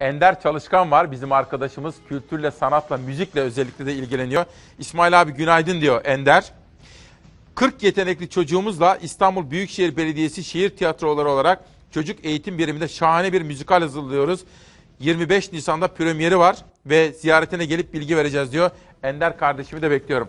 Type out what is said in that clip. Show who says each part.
Speaker 1: Ender Çalışkan var bizim arkadaşımız. Kültürle, sanatla, müzikle özellikle de ilgileniyor. İsmail abi günaydın diyor Ender. 40 yetenekli çocuğumuzla İstanbul Büyükşehir Belediyesi şehir tiyatroları olarak çocuk eğitim biriminde şahane bir müzikal hazırlıyoruz. 25 Nisan'da premieri var ve ziyaretine gelip bilgi vereceğiz diyor. Ender kardeşimi de bekliyorum.